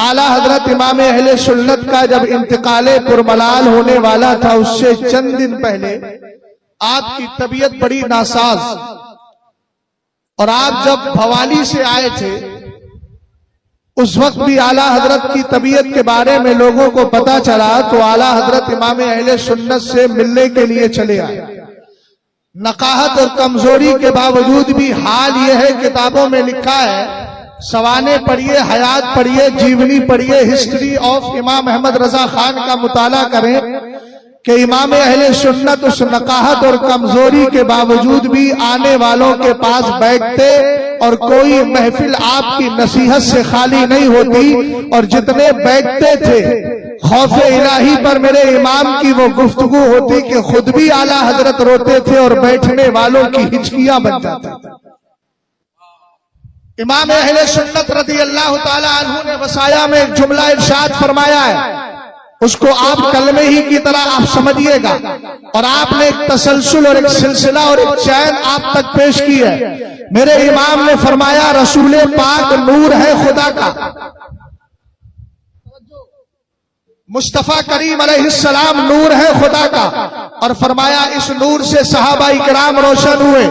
आला हज़रत इमाम अहले सुन्नत का जब इंतकाल पुरमलाल होने वाला था, उससे चंद दिन पहले आपकी तबीयत बड़ी नासाज। और आप जब भवाली से आए थे, उस वक्त भी आला हज़रत की तबीयत के बारे में लोगों को पता चला तो आला हज़रत इमाम अहले सुन्नत से मिलने के लिए चले आए। नकाहत और कमज़ोरी के बावजूद भी हाल यह है, किताबों में लिखा है सवाने पढ़िए हयात पढ़िए जीवनी पढ़िए हिस्ट्री ऑफ़ इमाम अहमद रजा खान का मुताला करें कि इमाम अहले सुन्नत उस नकाहत और कमज़ोरी के बावजूद भी आने वालों के पास बैठते और कोई महफिल आपकी नसीहत से खाली नहीं होती और जितने बैठते थे खौफ इलाही पर मेरे इमाम की वो गुफ्तगु होती कि खुद भी आला हज़रत रोते थे और बैठने वालों की हिचकियाँ बन जाती थी। इमाम अहले सुन्नत रदी अल्लाह ने वसाया में एक जुमला इरशाद फरमाया है। उसको आप कलमे ही की तरह आप समझिएगा। और आपने एक तसलसल और एक सिलसिला और एक चैन आप तक पेश की है। मेरे इमाम ने फरमाया, रसूल पाक नूर है खुदा का। मुस्तफ़ा करीम सलाम नूर है खुदा का। और फरमाया, इस नूर से सहाबा इकराम रोशन हुए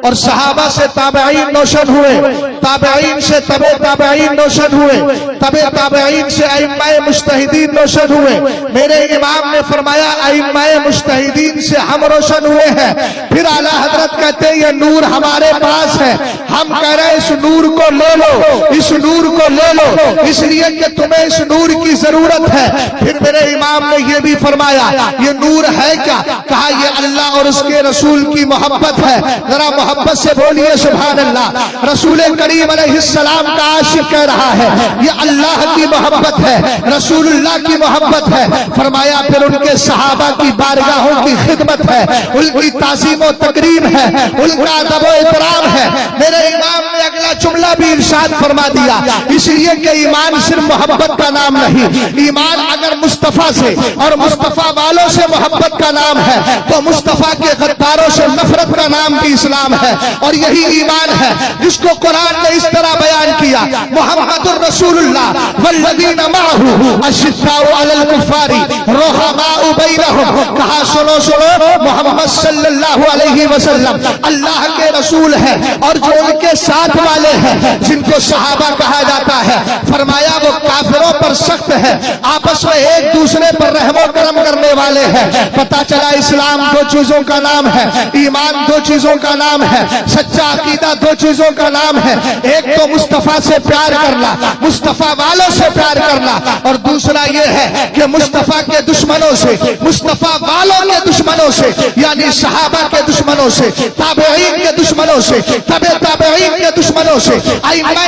और सहाबा से ताबेइन रोशन हुए ताबेइन से तबे ताबेइन रोशन हुए, तबे ताबेइन से अम्माए मुस्तहिदीन रोशन हुए। मेरे इमाम ने फरमाया अम्माए मुस्तहिदीन से हम रोशन हुए हैं। फिर आला हज़रत कहते हैं, ये नूर हमारे पास है। हम कह रहे इस नूर को ले लो, इस नूर को ले लो। इसलिए कि तुम्हें इस नूर की ज़रूरत है। फिर मेरे इमाम ने यह भी फरमाया, ये नूर है क्या? कहा, ये अल्लाह और उसके रसूल की मोहब्बत है। जरा मोहब्बत से बोलिए सुबहान अल्लाह रसूल करीम सलाम का आशिक कह रहा है, ये अल्लाह की मोहब्बत है, रसूलुल्लाह की मोहब्बत है। फरमाया, फिर उनके सहाबा की बारगाहों की खिदमत है, उनकी तासीम तकरीम है, उनका अदब एहतराम है। मेरे इमाम ने अगला जुमला भी इरशाद फरमा दिया, इसलिए कि ईमान सिर्फ़ मोहब्बत का नाम नहीं, ईमान अगर मुस्तफ़ा से और मुस्तफ़ा वालों से मोहब्बत का नाम है। तो मुस्तफ़ा के गद्दारों से नफरत का नाम भी इस्लाम है और यही ईमान है जिसको कुरान ने इस तरह बयान किया मोहम्मद कहा, सुनो सुनो, मोहम्मद सल्लल्लाहु अलैहि वसल्लम अल्लाह के रसूल है और जो उनके साथ वाले हैं, जिनको सहाबा कहा जाता है। फरमाया, वो काफिरों पर सख्त है, आपस में एक दूसरे पर रहमो करम करने वाले हैं। पता चला इस्लाम दो चीज़ों का नाम है, ईमान दो चीज़ों का नाम है, सच्चा अकीदा दो चीज़ों का नाम है। एक तो मुस्तफ़ा से प्यार करना, मुस्तफ़ा वालों से प्यार करना, और दूसरा ये है कि मुस्तफ़ा के दुश्मनों से, मुस्तफ़ा वालों के दुश्मनों से, यानी सहाबा के दुश्मनों से, ताबेईन के दुश्मनों से, तबे ताबेईन के दुश्मनों से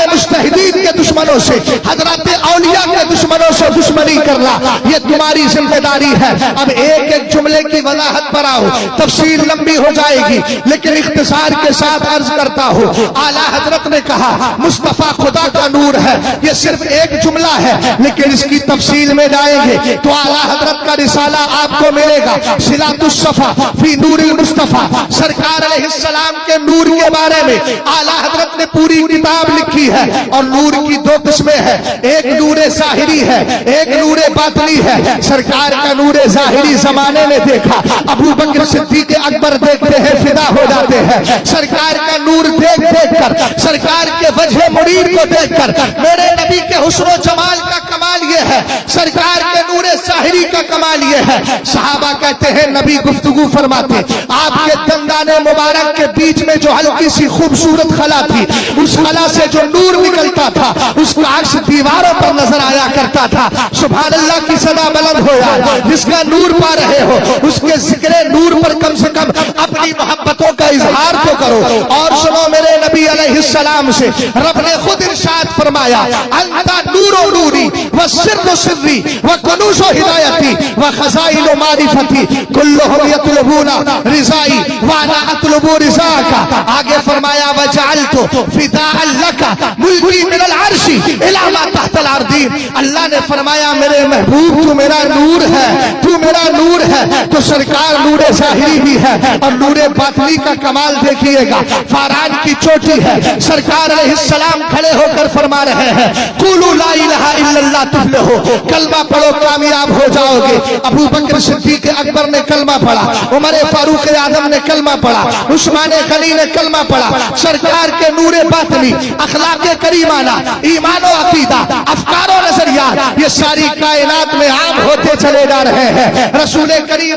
मुस्तहिदीन के दुश्मनों से, हज़रत औलिया के दुश्मनों से दुश्मनी करना, ये तुम्हारी ज़िम्मेदारी है। अब एक एक जुमले की वजाहत पर आओ तफसीर लंबी हो जाएगी, लेकिन इख्तिसार के साथ अर्ज़ करता हूँ। आला हज़रत ने कहा, मुस्तफ़ा खुदा का नूर है, ये सिर्फ़ एक जुमला है, लेकिन इसकी तफसील में जाएँगे तो आला हज़रत का रिसाला आपको मिलेगा। सिलातुसफा फ़ी नूर मुस्तफ़ा, सरकार सलाम के नूर के बारे में। आला हज़रत ने पूरी किताब लिखी है, और नूर की दो किस्में हैं। एक नूर साहिरी है एक नूर बातनी है। सरकार का नूर जाहिरी जमाने में देखा अबू बकर सिद्दीक अकबर देखते हैं फिदा हो जाते हैं। सरकार का नूर देख देख कर सरकार के वजह मुरीर को देख कर मेरे नबी के हुस्न जमाल का कमाल ये है सरकार के नूर का कमाल ये है। साहबा कहते हैं, नबी गुफ्तगु फरमाते आपके दंदाने मुबारक के बीच में जो हल्की सी खूबसूरत खला थी, उस खला से जो नूर निकलता था, उसका अक्स दीवारों पर नज़र आया करता था। सुबह अल्लाह की सदा बुलंद हो जिसका नूर पा रहे हो, उसके ज़िक्र नूर पर कम से कम अपनी मोहब्बतों का इजहार तो करो। और सुनो मेरे नबी सलाम से, रब ने खुद इरशाद फरमाया, अंता नूरो नूरी, व सिर्र सिर्री, व कनूसो हिदायती व खजाइलो मारिफती। कुल्लुहुम यतलबूना रिजाई व अना अतलबू रिजाका। आगे फरमाया वजअलतु फिदा लका मुल्की मिनल अर्शी इला मा तहत ताहतल आरदीन अल्लाह ने फरमाया, मेरे महबूब, तू मेरा नूर है, तू मेरा नूर है तो सरकार नूर जाहिरी भी है, और नूर बातली का कमाल देखिएगा। फारान की चोटी है, सरकार सलाम खड़े होकर फरमा रहे हैं। कुलू ला इल्लल्लाह तुफलिहु। कलमा पढ़ो, कामयाब हो जाओगे। अबू बकर सिद्दीक अकबर ने कलमा पढ़ा, उमर फारूक आज़म ने कलमा पढ़ा, उस्मान गनी ने कलमा पढ़ा, सरकार के नूर बातनी अखलाक करीमाना, ईमानो अकीदा, अफकारो नज़रिया, ये सारी कायनात में आम होते चले जा रहे हैं। रसूल करीम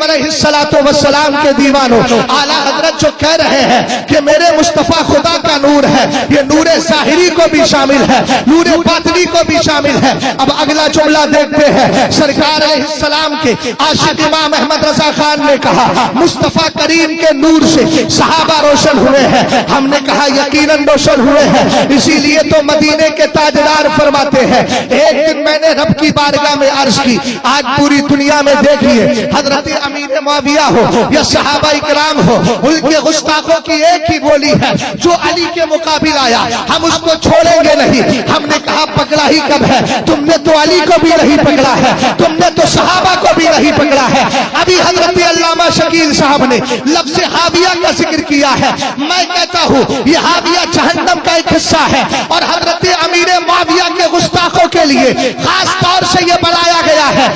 सलाम के दीवानों, आला हज़रत जो कह रहे हैं कि मेरे मुस्तफ़ा खुदा का नूर है, ये नूर साहिरी को भी शामिल है, नूर बातनी को भी शामिल है। अब अगला जुमला देखते हैं, सरकार सलाम के आशिक इमाम अहमद रजा खान ने कहा, मुस्तफ़ा करीम के नूर से सहाबा रोशन हुए हैं। हमने कहा, यकीनन रोशन हुए हैं। इसीलिए तो मदीने के ताजदार फरमाते हैं, एक दिन मैंने रब की बारगाह में अर्ज़ की, आज पूरी दुनिया में देखिए, हज़रत अमीर मुआविया हो या सहाबा इकराम हो, उनके गुस्ताखों की एक ही बोली है, जो अली के मुकाबिल आया। हम उसको छोड़ेंगे नहीं। हमने कहा, पकड़ा ही कब है? तुमने तो अली को भी नहीं पकड़ा है। तुमने तो सहाबा को भी नहीं पकड़ा है। अभी हज़रत अल्लामा शकील साहब ने लफ्ज हाविया का ज़िक्र किया है। मैं कहता हूँ, ये हाविया जहन्नम का एक हिस्सा है और हज़रत अमीर माविया के गुस्ताखों के लिए खास तौर से ये बनाया गया है।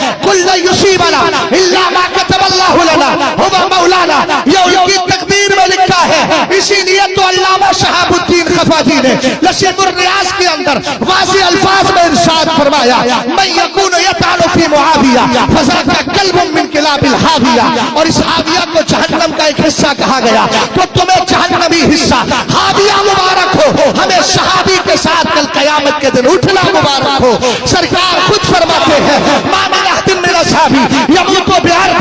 कतबल्लाहु लना, हुवा मौलाना, ये उनकी तकदीर में लिखा है। इसीलिए तो अल्लामा शहाबुद्दीन खफाजी ने लसीबुर रियाज के अंदर वासी अल्फाज में इरशाद फरमाया, मैं यकून यतानु फ़ी मुआविया फजा का कल्ब मिन किलाबिल हाविया, और इस हाविया को जहन्नम का एक हिस्सा कहा गया। तो तुम्हें जहन्नमी हिस्सा, हाविया मुबारक हो, हमें सहाबी के साथ कल कयामत के दिन उठना मुबारक हो। सरकार खुद फरमाते हैं, मामा दिन मेरा साहबी को बिहार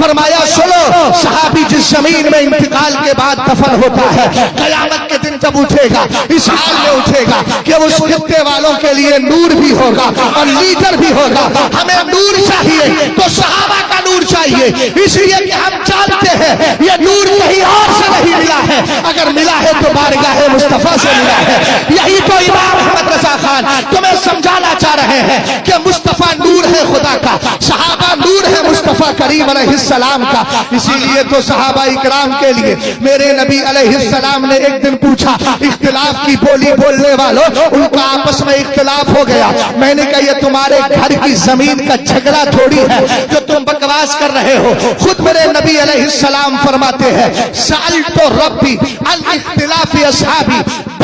फरमाया, सुनो सहाबी जिस ज़मीन में इंतकाल के बाद दफन होता है, कयामत के दिन जब उठेगा, इस हाल में उठेगा कि उस खत्ते वालों के लिए नूर भी होगा और लीडर भी होगा। हमें नूर चाहिए तो सहाबा का नूर चाहिए। इसलिए कि हम जानते हैं, ये नूर कहीं और से नहीं मिला है। अगर मिला है तो बारगाह मुस्तफ़ा से मिला है। यही तो इमाम रजा खान, तुम्हें समझाना चाह रहे हैं कि मुस्तफ़ा नूर है खुदा का, सहाबा नूर है मुस्तफ़ा करीम सलाम का। इसीलिए तो सहाबा इकराम के लिए मेरे नबी सलाम ने एक दिन पूछा, इख्तिलाफ की बोली बोलने वालों, उनका आपस में इख्तिलाफ हो गया। मैंने कहा, ये तुम्हारे घर की ज़मीन का झगड़ा थोड़ी है जो तुम बकवास कर रहे हो। खुद मेरे नबी सलाम फरमाते हैं, साल तो रबी अल इख्तिलाफ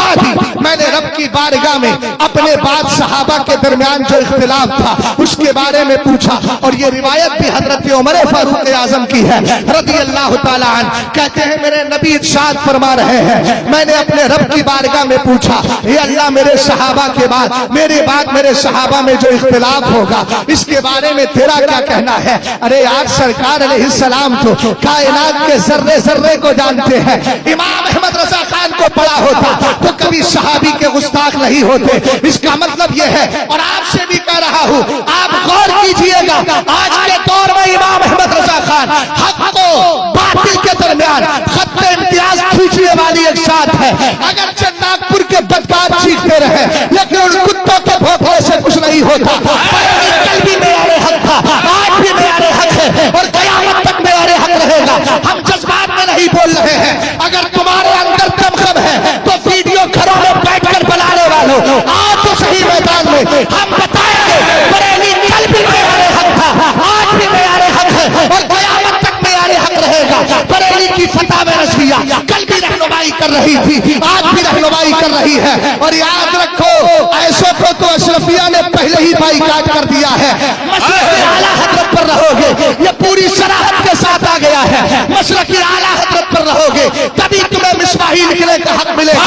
बादी मैंने रब की बारगाह में अपने बाद सहाबा के दरमियान जो इख्तिलाफ था, उसके बारे में पूछा। और ये रिवायत भी हज़रत उमर फारूक आज़म की है। रदी अल्लाह तआला कहते हैं, मेरे नबी इरशाद फरमा रहे हैं। मैंने अपने रब की बारगाह में पूछा ये अल्लाह, मेरे सहाबा के बाद, मेरे बाद मेरे सहाबा में जो इख्तिलाफ होगा, इसके बारे में तेरा क्या कहना है? अरे यार सरकार सलाम तो कायनात के जर्रे जर्रे को जानते हैं। इमाम अहमद रजा खान को पढ़ा होता तो कभी सहाबी के गुस्ताख नहीं होते, इसका मतलब यह है, और आपसे भी कह रहा हूँ, आप गौर कीजिएगा, आज के दौर में इमाम अहमद रजा खान हक को बातिल के दरमियान खत इम्तियाज़ खींचने वाली एक साथ है। अगर नागपुर के बदकार चीखते रहे, लेकिन उन कुत्तों के भोंकने से कुछ नहीं होता। कल भी मेरे हक था, आज भी मेरे हक है, और कयामत तक मेरे हक रहेगा। हम जज्बात में नहीं बोल रहे हैं, अगर तुम्हारे अंदर दमखम है तो लोग बैठकर बनाने वालों आज तो सही मैदान में हम बताएँगे, बरेली कल भी मेरे हक था, आज भी मेरे हक है और कयामत तक मेरे हक रहेगा। बरेली की फतह में रसिया रहनुमाई कर रही थी, आज भी रहनुमाई कर रही है। और याद रखो ऐसो को तो अशरफिया ने पहले ही बाईकाट कर दिया है। आला हज़रत पर रहोगे, ये पूरी शराहत के साथ आ गया है। मसला की आला हज़रत पर रहोगे, तभी तुम्हें मिसबाही लिखने का हक मिलेगा।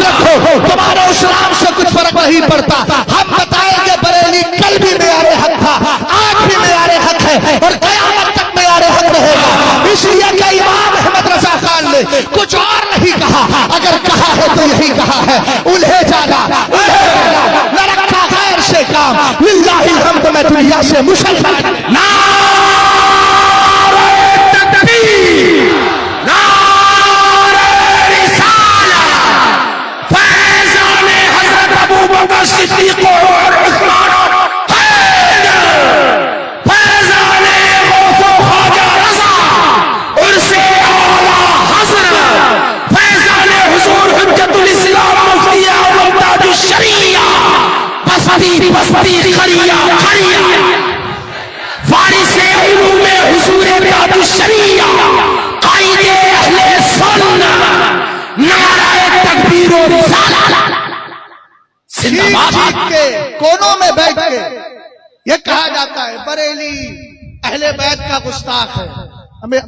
रखो, तुम्हारे इस्लाम से कुछ फ़र्क नहीं पड़ता। हम बताएँगे, बरेली कल भी मेरे हक था, आज भी मेरे हक है। और कयामत तक मेरे हक रहेगा इसलिए कि इमाम अहमद रजा खान ने कुछ और नहीं कहा। अगर कहा है तो यही कहा है। उन्हें जाना उन्हें जाना न खैर से काम। लिल्लाही हम तो मैं दुनिया से मुसलमान। नारे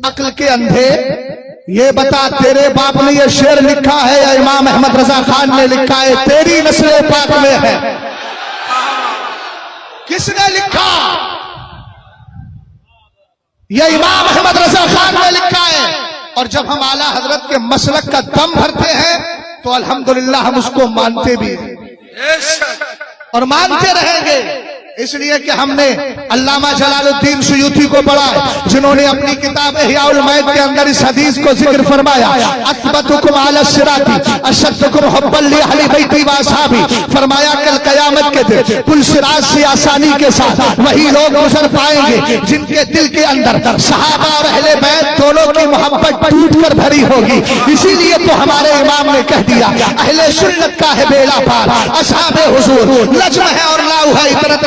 अक्ल के अंधे। ये बता, तेरे बाप ने ये शेर लिखा है या इमाम अहमद रजा खान ने लिखा है? तेरी नस्ल पाक में है। किसने लिखा? ये इमाम अहमद रजा खान ने लिखा है। और जब हम आला हज़रत के मसलक का दम भरते हैं तो अल्हम्दुलिल्लाह हम उसको मानते भी हैं। और मानते रहेंगे। इसलिए कि हमने अल्लामा जलालुद्दीन सुयूती को पढ़ा जिन्होंने अपनी किताब एहयाउल मैद के अंदर इस हदीस को ज़िक्र फरमाया फरमाया, कल कयामत के दिन कुल सिराज से आसानी के साथ वही लोग गुजर पाएँगे जिनके दिल के अंदर सहाबा और अहले बैत दोनों की मोहब्बत टूट कर भरी होगी। इसीलिए तो हमारे इमाम ने कह दिया, अहले सुन्नत का है बेला पार, असहाबे हुजूर नज्म है और है इतरत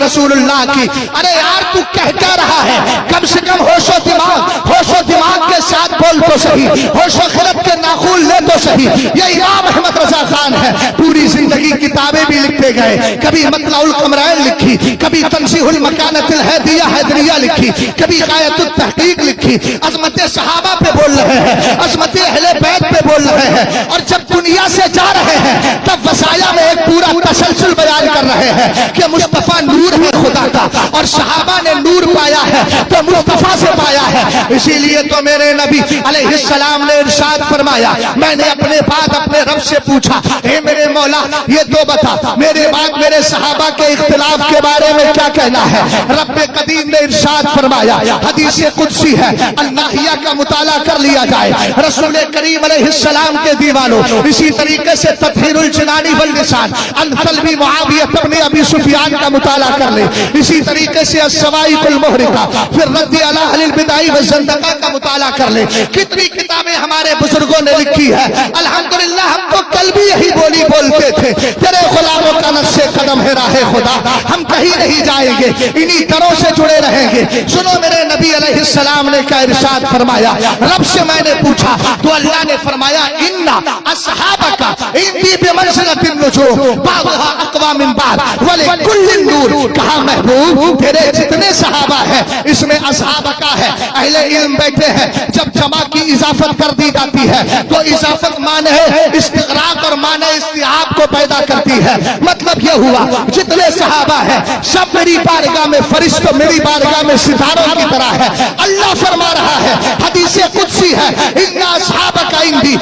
की। अरे यार, तू कह क्या रहा है, कम से कम होशो दिमाग होशो दिमाग साथ बोल तो सही, होशो खिरत के नाखून ले तो सही। ये इमाम अहमद रजा खान है। पूरी ज़िंदगी किताबें भी लिखते गए। कभी मतलाउल कमरान लिखी, कभी तंसीहुल मकानतिल हैदिया हैदरिया लिखी, कभी कायतुल तहकीक लिखी। अजमत सहाबा पे बोल रहे हैं, अजमत अहले बैत पे बोल रहे हैं। और जब दुनिया से जा रहे हैं, तब वसाया में एक पूरा तसलसल बयान कर रहे हैं कि मुस्तफ़ा नूर है खुदा का। और सहाबा ने नूर पाया है तो मुस्तफ़ा से पाया है। इसीलिए तो मेरे नबी अलैहिस्सलाम ने इरशाद फरमाया, मैंने अपने बाद अपने रब से पूछा, हे मेरे मौला, ये तो बता, मेरे बाद मेरे सहाबा के इख्तिलाफ के बारे में क्या कहना है? रब कदीम ने इरशाद फरमाया, हदीस कुदसी है अल्लाहिया का मुताला कर लिया जाए, रसूल करीम अलैहिस्सलाम के दीवानों, इसी तरीके से तथहीरुल जनानी वल निशान अन तलबी मुआविया तबने अबी सुफियान का मुताला कर ले। इसी तरीके से सवाई कुल मोहरिका, फिर रद्दी अला अलिल बिदाई व जंदका का मुताला कर ले। कितनी किताबें हमारे बुज़ुर्गों ने लिखी है। अल्हम्दुलिल्लाह हम तो कल भी यही बोली बोलते थे, तेरे गुलामों का नक्शे कदम है राहे खुदा, हम कहीं नहीं जाएँगे, इन्हीं दरों से जुड़े रहेंगे। सुनो, मेरे नबी अलैहिस्सलाम ने क्या इरशाद फरमाया? रब से मैंने पूछा तो अल्लाह ने फरमाया, इन्ना असहाबा का इंदी बेमंजिलतिन नुजूम बागहा अकवा मिन बाद वले कुल्लिन नूर। कहा, महबूब, तेरे जितने सहाबा है, इसमें असहाबा का है, अहले इल्म बैठे हैं, जब जमा की इजाफत कर दी जाती है। तो इजाफत माने इस्तिकराक और माने इस्तिहाब को पैदा करती है। मतलब यह हुआ, जितने सहाबा है, सब मेरी बारगाह में फरिश्तों, मेरी बारगाह में सितारों की तरह है। अल्लाह फरमा रहा है, हदीस कुदसी है, इन्ना असहाबा का इंदी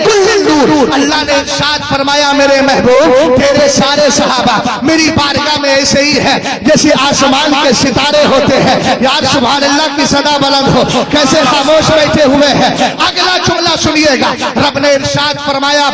कुल्लिन नूर। अल्लाह ने इरशाद फरमाया, मेरे महबूब, तेरे सारे सहाबा, मेरी बारगाह में ऐसे ही है, जैसे आसमान के सितारे होते हैं। यार सुभान अल्लाह की सदा बुलंद हो। कैसे खामोश बैठे हुए हैं। अगला जुमला सुनिएगा। रब ने इरशाद फरमाया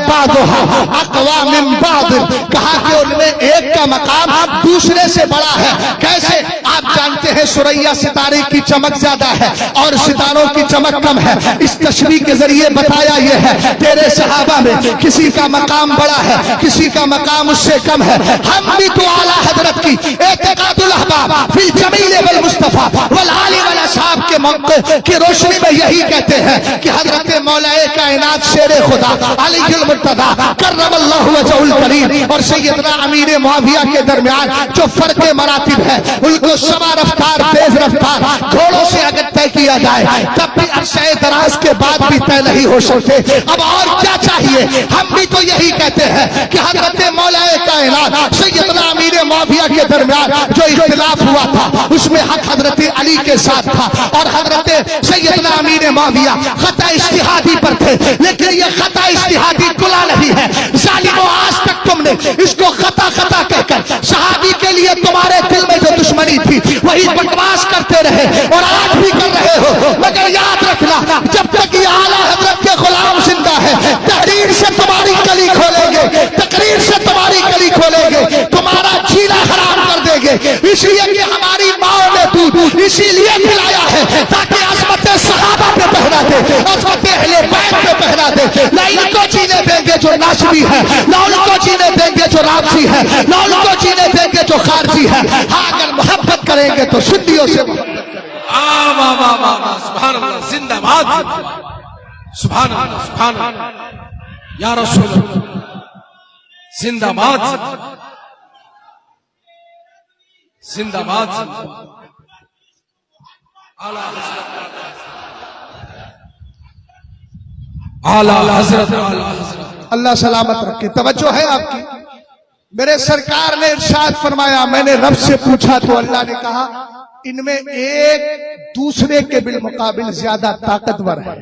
बाद कहा कि उनमें एक का मकाम आप दूसरे से बड़ा है। कैसे? आप जानते हैं सुरैया सितारे की चमक ज़्यादा है और सितारों की चमक कम है। इस तस्वीर के ज़रिए बताया यह है तेरे सहाबा में किसी का मकाम बड़ा है किसी का मकाम उससे कम है। हम भी तो आला हज़रत की एतकादुल अहबाब जमील मुस्तफ़ा वल आली वल असहाब के मौके की रोशनी में यही कहते हैं कि हज़रत मौलाए कायनात शेर खुदा करमल्लाहु करीम और सैयदना अमीर मुआविया के दरमियान जो फ़र्क मरातिब है, उनको सवा रफ्तार, तेज रफ्तार घोड़ों से अगर तय किया जाए, तब भी अरसे दराज के बाद भी तय नहीं हो सकते। अब और क्या चाहिए? हम भी तो यही कहते हैं कि हज़रत मौलाए कायनात, सैयदना अमीर मुआविया के दरमियान जो इख्तिलाफ हुआ था, उसमें हक हज़रत अली के साथ था और हज़रत सैदना अमीर माविया खता इश्तिहादी पर थे, लेकिन ये खता इश्तिहादी खुला नहीं है। जालिमो, आज तक तुमने इसको खता खता कहकर शहादी के लिए तुम्हारे दिल में जो दुश्मनी थी, वही बकवास करते रहे और आज भी कर रहे हो। मगर याद रखना, जब तक ये आला हज़रत के गुलाम ज़िंदा है, तहरीर से तुम्हारी कली खोलेंगे, तकरीर से तुम्हारी कली खोलेंगे, तुम्हारा चीला खराब कर देंगे। इसलिए कि हमारी इसीलिए खिलाया है ताकि असमत सहाबा पे पहरा दे असमत अहले बैत पे पहरा दे। ना इनको जीने देंगे जो नाशवी है ना उनको जीने देंगे जो रामसी है ना उनको जीने देंगे जो खारजी है। हाँ अगर मोहब्बत करेंगे तो सिद्धियों से जिंदाबाद। सुभान सुभान या रसूल, जिंदाबाद। जिंदाबाद। अल्लाह सलामत रखे। तवज्जो है आपकी। मेरे सरकार ने इरशाद फरमाया, मैंने रब से पूछा तो अल्लाह ने कहा, इनमें एक दूसरे के बिल मुकाबिल ज़्यादा ताकतवर है।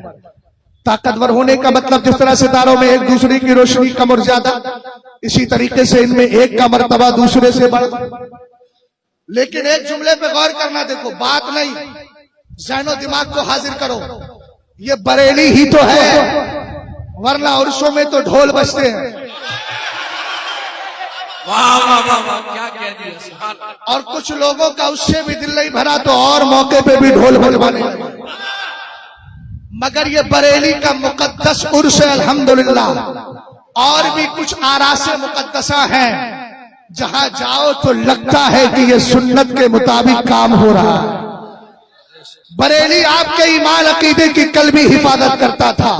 ताकतवर होने का मतलब जिस तरह सितारों में एक दूसरे की रोशनी कम और ज़्यादा, इसी तरीके से इनमें एक का मर्तबा दूसरे से बढ़। लेकिन एक जुमले पे गौर करना देखो, बात नहीं। जहनो दिमाग को हाजिर करो। ये बरेली ही तो है वरना उर्सों में तो ढोल बजते हैं। वाह वाह वाह वाह क्या कह दिया और कुछ लोगों का उससे भी दिल नहीं भरा तो और मौके पे भी ढोल बजवाने। मगर ये बरेली का मुकद्दस उर्स है अल्हम्दुलिल्लाह। और भी कुछ आरासे मुकद्दसा हैं जहाँ जाओ तो लगता है कि ये सुन्नत के मुताबिक काम हो रहा है। बरेली आपके ईमान अकीदे की कल भी हिफाजत करता था।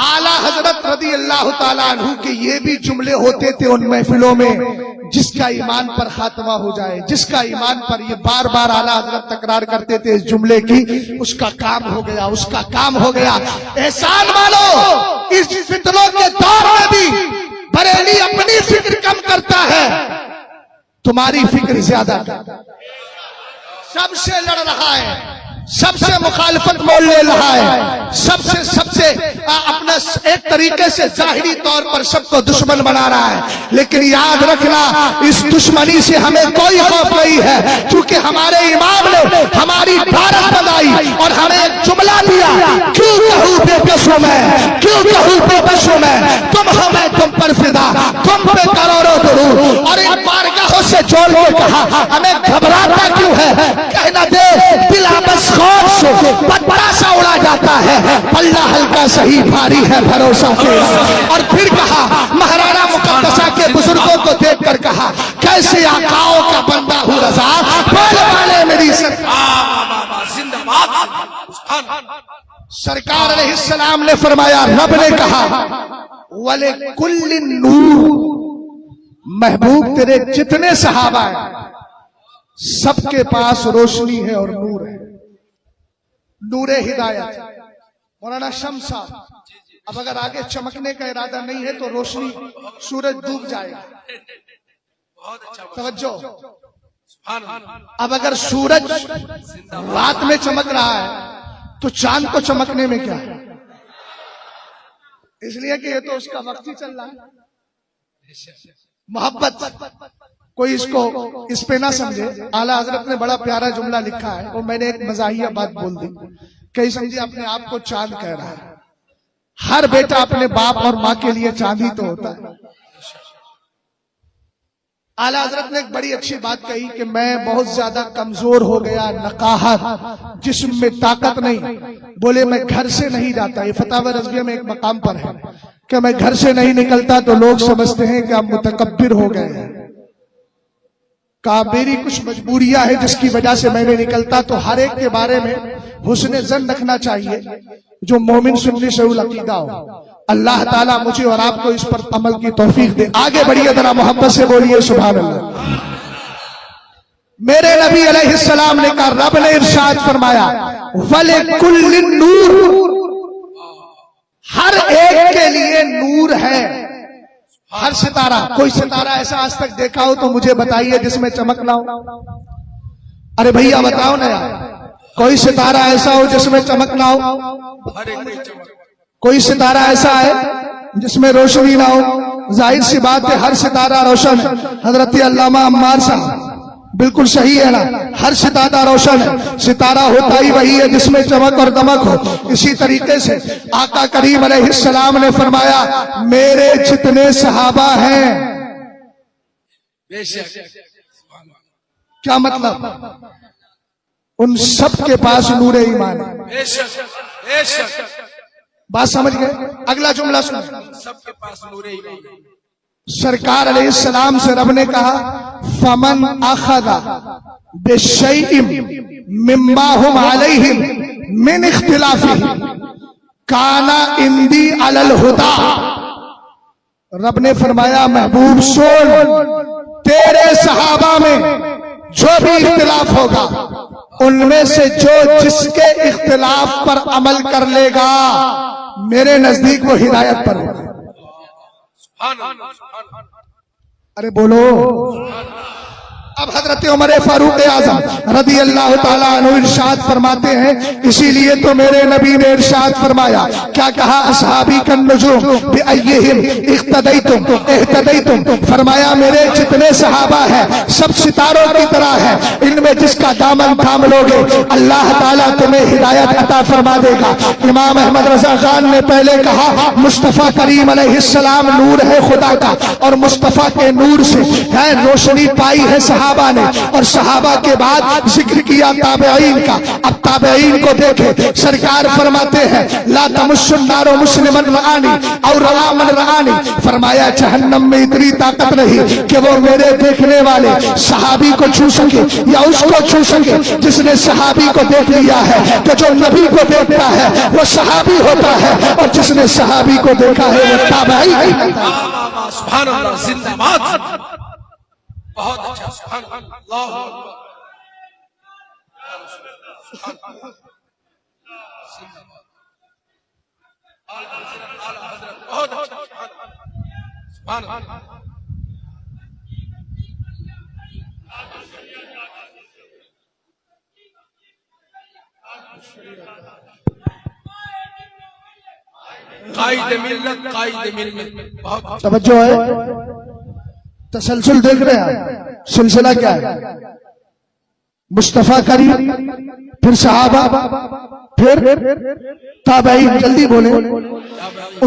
आला हज़रत रदी अल्लाह तु के ये भी जुमले होते थे उन महफिलों में, जिसका ईमान पर खात्मा हो जाए, जिसका ईमान पर ये बार बार आला हज़रत तकरार करते थे इस जुमले की, उसका काम हो गया, उसका काम हो गया। एहसान मानो, इस फितनों के दौर में भी बरेली अपनी फ़िक्र कम करता है। तुम्हारी फ़िक्र ज़्यादा। सबसे लड़ रहा है। सबसे मुखालफत मोल ले रहा है सबसे सबसे अपना एक तरीके से जाहिरी तौर पर सबको दुश्मन बना रहा है। लेकिन याद रखना, इस दुश्मनी से हमें कोई खौफ नहीं है। क्योंकि हमारे इमाम ने हमारी भारत बनाई और हमें जुमला दिया। क्यों कहूँ बेबसों में क्यों कहूँ बेबसों में तुम हो मैं तुम पर फिदा। तुम पे करोड़ों दरूर और इन बारगाहों से जोड़ के कहा, हमें घबराता क्यों है? कहना दे, दिल आपस खौफ से पत्ता सा उड़ा जाता है। पल्ला हल्का सही, भारी है, भरोसा तेरा और फिर कहा, महाराणा मुकदसा के बुज़ुर्गों को देख कर कहा, कैसे आकाओं का बंदा हूँ रजा? वाले मेरी सरकार अलैहिस्सलाम ने फरमाया, रब ने कहा, वले कुल्लिन नूर, महबूब तेरे जितने सहाबा हैं, सबके पास रोशनी है और नूर है। नूरे हिदायत। मौलाना शमसा अब अगर आगे चमकने का इरादा नहीं है तो रोशनी सूरज डूब जाएगा। अच्छा तवज्जो। अब अगर सूरज रात में चमक रहा है तो चाँद को चमकने में क्या है? इसलिए कि ये तो उसका वक्त ही चल रहा है। मोहब्बत। कोई इसको इस पे ना समझे। आला हज़रत ने बड़ा प्यारा जुमला लिखा है और मैंने एक मजाहिया बात बोल दी। कई समझे अपने आप को चाँद कह रहा है। हर बेटा अपने बाप और माँ के लिए चाँद ही तो होता है। आला हज़रत ने एक बड़ी अच्छी बात कही कि मैं बहुत ज़्यादा कमज़ोर हो गया नकाहत जिस्म में ताकत नहीं। बोले मैं घर से नहीं जाता। ये फतावा रजविया में एक मकाम पर है कि मैं घर से नहीं निकलता तो लोग समझते हैं कि आप मुतकबिर हो गए हैं। कहा मेरी कुछ मजबूरियाँ है जिसकी वजह से मैंने निकलता तो हर एक के बारे में हुस्न जन रखना चाहिए, जो मोमिन सुन्नी से अकीदा हो अल्लाह ताला मुझे और आपको इस पर अमल की तोफीक दे। आगे बढ़िए, जरा मोहब्बत से बोलिए सुबह मेरे नबी अलैहिस्सलाम ने कहा, रब ने इरशाद फरमाया, वले कुल्लिन नूर। हर एक के लिए नूर है। हर सितारा। कोई सितारा ऐसा आज तक देखा हो तो मुझे बताइए जिसमें चमक ना हो। अरे भैया बताओ ना यार। कोई सितारा ऐसा हो जिसमें चमक ना हो। कोई सितारा ऐसा है जिसमें रोशनी ना हो। ज़ाहिर सी बात है हर सितारा रोशन हज़रत अल्लामा अम्मार साहब। बिल्कुल सही है ना? हर सितारा रोशन है। सितारा होता ही वही है जिसमें चमक और दमक हो। इसी तरीके से आका करीम अलैहिस्सलाम ने फरमाया मेरे जितने सहाबा हैं। क्या मतलब? उन सब के पास नूर ईमान है। बात समझ गए? अगला जुमला सुन। सबके पास नूरे ईमान है। सरकार सलाम से रब ने कहा, फमन अखदा बेशईम मिम्मा मिन काना इंदी अलल हुदा। रब ने फरमाया, महबूब, सुन, तेरे सहाबा में जो भी इख्तिलाफ होगा, उनमें से जो जिसके इख्तिलाफ पर अमल कर लेगा, मेरे नज़दीक वो हिदायत पर होगा सुभान अल्लाह, सुभान अल्लाह। अरे बोलो। अब हज़रत उमर फारूक आज़म रदी अल्लाह तआला फरमाते हैं, इसीलिए तो मेरे नबी ने इरशाद फरमाया, क्या कहा असहाबी कन नजूम बिअय्यिहिम इख्तदैतुम, इह्तदैतुम, फरमाया मेरे जितने सहाबा हैं, सब सितारों की तरह है, इनमें जिसका दामन थाम लोगे, अल्लाह ताला तुम्हें हिदायत अता फरमा देगा। इमाम अहमद रजा खान ने पहले कहा, मुस्तफ़ा करीम अलैहिस्सलाम नूर है खुदा का, और मुस्तफ़ा के नूर से है रोशनी पाई है सहाबा ने और सहाबा के बाद ज़िक्र किया ताबेईन का। अब ताबेईन को देखे, सरकार फरमाते हैं, ला तमुस्सुन्नारो मुस्लिमन रआनी और रआमन रआनी। फरमाया, जहन्नम में इतनी ताकत नहीं कि वो मेरे देखने वाले सहाबी को छू सके या उसको छू सके। जिसने सहाबी को देख लिया है तो जो नबी को देखता है, वो सहाबी होता है और जिसने सहाबी को देखा है, वो ताबेई जिंदाबाद। बहुत अच्छा सुभान अल्लाह। बहुत अच्छा सुभान अल्लाह। कायद मिल्लत कायद मिल्लत बहुत तवज्जो है तसलसल देख रहे हैं सिलसिला क्या है? मुस्तफ़ा करीम, फिर सहाबा, फिर ताबई, जल्दी बोले।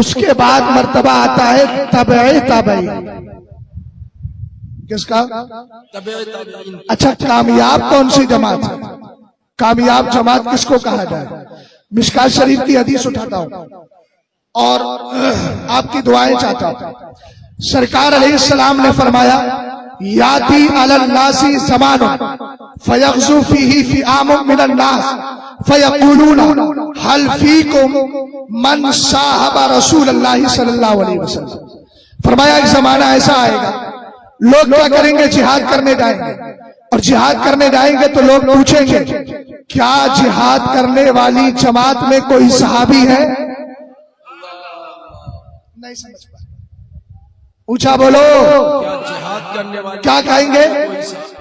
उसके बाद मर्तबा आता है तबे तबई। किसका? अच्छा कामयाब कौन सी जमात? कामयाब जमात किसको कहा जाए? मिशका शरीफ की हदीस उठाता हूँ। और आपकी दुआएँ चाहता हूँ। सरकार अलैहिस्सलाम ने फरमाया, याती अलल नासी जमानो, फयगजु फीही फिआम मिनन नास, फयकूलूना, हल फीकुम मन साहबा रसूल अल्लाह सल्लल्लाहु अलैहि वसल्लम। फरमाया एक जमाना ऐसा आएगा, लोग क्या करेंगे? जिहाद करने जाएँगे। और जिहाद करने जाएँगे तो लोग पूछेंगे, क्या जिहाद करने वाली जमात में कोई सहाबी है? नहीं समझ पाए ऊँचा बोलो। क्या जिहाद करने वाले क्या कहेंगे?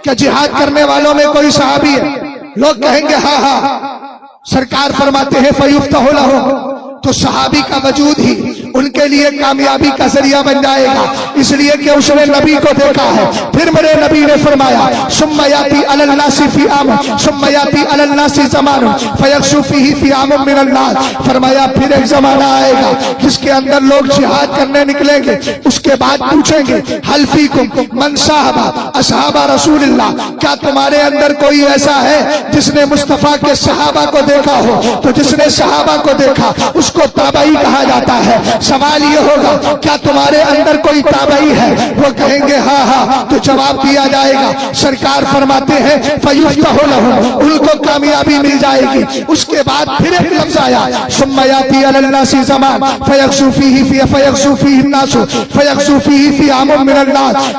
क्या जिहाद करने वालों में कोई साहबी है? लोग कहेंगे हाँ हाँ सरकार फरमाते हैं फयुफ्त हो तो सहाबी का वजूद ही उनके लिए कामयाबी का ज़रिया बन जाएगा। इसलिए कि उसने नबी को देखा है। फिर मेरे नबी ने फरमाया सुम्मयाती अलन्नासी फ़ी आम सुम्मयाती अलन्नासी जमान फयक्सुफी ही फ़ी आम फरमाया, फिर एक जमाना आएगा, जिसके अंदर लोग जिहाद करने निकलेंगे, उसके बाद पूछेंगे हल्फी को मन साहबा, असहाबा रसूलुल्लाह, क्या तुम्हारे अंदर कोई ऐसा है जिसने मुस्तफ़ा के सहाबा को देखा हो? तो जिसने सहाबा को देखा उसको ताबई कहा जाता है। सवाल ये होगा, क्या तुम्हारे अंदर कोई ताबई है? वो कहेंगे हाँ हाँ तो जवाब दिया जाएगा। सरकार फरमाते हैं फयुफ्त हो लहु उनको कामयाबी मिल जाएगी। उसके बाद फिर एक लफ्ज आया सुम्मयाती अलन्नासी जमान फयक्सुफी ही फ़ी फयक्सुफी ही नासु फयक्सुफी ही फ़ी आमुम मिनल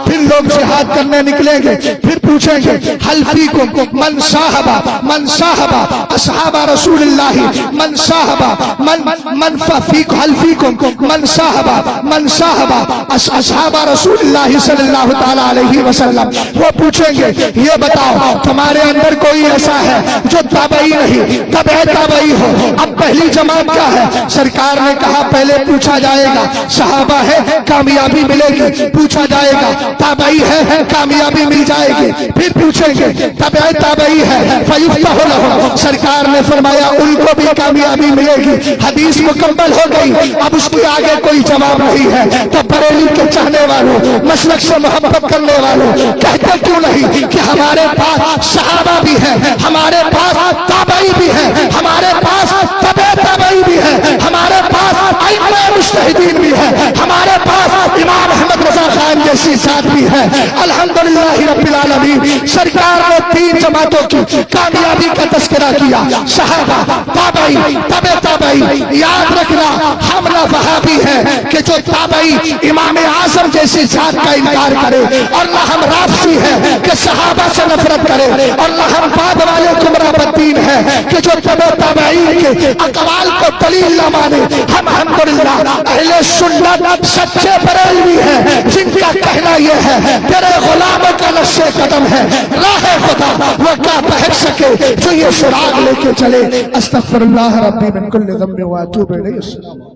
फिर लोग जिहाद करने निकलेंगे, फिर पूछेंगे हल्फी को मन साहबा मन साहबा, असहाबा रसूलुल्लाह, मन साहबा, मन मन फीक हल्फी मन साहबा मन साहबा असहाबा रसूलुल्लाह सल्लल्लाहु ताला अलैहि वसल्लम। वो पूछेंगे, ये बताओ, तुम्हारे अंदर कोई ऐसा है जो ताबई नहीं? तबे ताबई हो? अब पहली जमात क्या है? सरकार ने कहा, पहले पूछा जाएगा, सहाबा है, कामयाबी मिलेगी। पूछा जाएगा, ताबई है, कामयाबी मिल जाएगी? फिर पूछेंगे तबे ताबई है? हो सरकार ने फरमाया, उनको भी कामयाबी मिलेगी। हदीस मुकम्मल हो गई, अब उसके आगे कोई जवाब नहीं है। तो बरेली के चाहने वालों मसलक से मोहब्बत करने वालों, कहते क्यों नहीं कि हमारे पास सहाबा भी है, हमारे पास ताबई भी है, हमारे पास तबे तबई भी है, हमारे पास अइम्मा भी है, हमारे पास इमाम अहमद रजा खान जैसी साथ भी है। आलमीन, सरकार ने तीन जमातों की कामयाबी का तस्करा किया। सहाबा, ताबई, तबे ताबई याद रखना हम वहाबी है कि जो ताबई इमाम आज़म जैसी जात का इनकार करे और ना हम राफसी है कि सहाबा से नफरत करे और ना हम बाद वाले कुमराबद्दीन है कि जो तबे ताबई के अकवाल को दलील न माने। हम अल्हम्दुलिल्लाह अहले सुन्नत सच्चे बरेलवी है, जिनका कहना यह है, तेरे गुलामों का नशे कदम है। राह खुदा वो क्या पहन सके जो ये सुराग लेके चले। अस्तगफिरुल्लाह रब्बी मिन कुल्ली ज़म्बिन व अतूबु इलैहि अस्सलाम